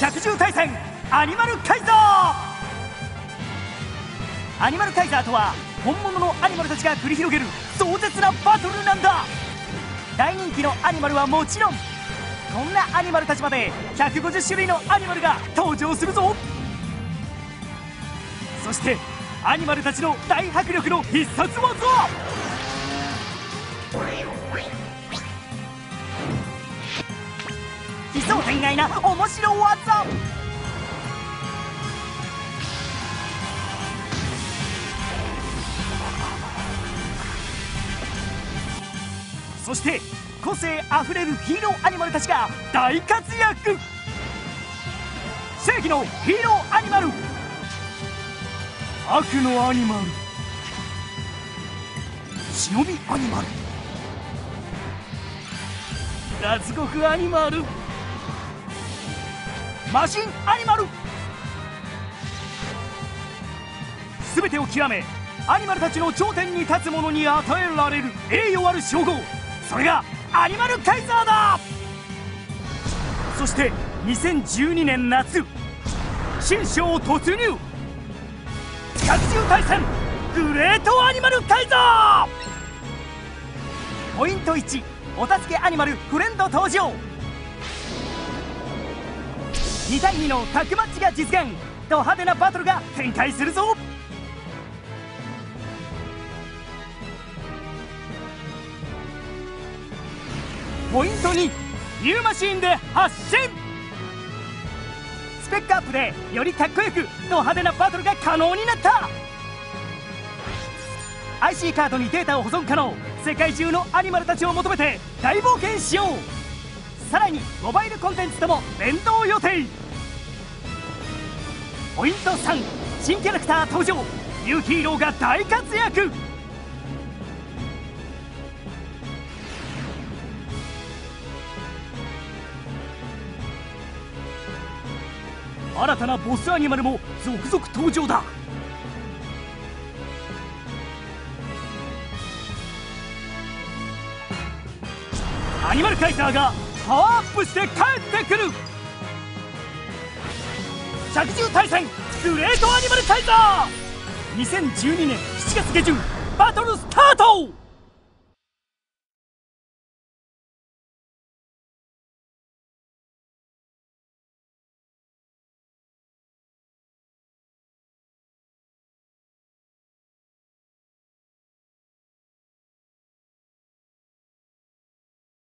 百獣対戦アニマルカイザーアニマルカイザーとは本物のアニマルたちが繰り広げる壮絶なバトルなんだ。大人気のアニマルはもちろんこんなアニマルたちまで150種類のアニマルが登場するぞ。そしてアニマルたちの大迫力の必殺技。想天外な面白技。そして個性あふれるヒーローアニマルたちが大活躍。正義のヒーローアニマル。悪のアニマル。忍びアニマル。脱獄アニマル。マシンアニマル。全てを極めアニマルたちの頂点に立つ者に与えられる栄誉ある称号。それがアニマルカイザーだ。そして2012年夏新章突入。百獣対戦グレートアニマルカイザー。ポイント1お助けアニマルフレンド登場。2対2のタッグマッチが実現ド派手なバトルが展開するぞ。ポイント2ニューマシーンで発進。スペックアップでよりかっこよくド派手なバトルが可能になった。IC カードにデータを保存可能。世界中のアニマルたちを求めて大冒険しよう。さらにモバイルコンテンツとも連動予定。ポイント3新キャラクター登場。ニューヒーローが大活躍。新たなボスアニマルも続々登場だ。アニマルカイザーがパワーアップして帰ってくる。着獣対戦グレートアニマルカイザー。2012年7月下旬バトルスタート。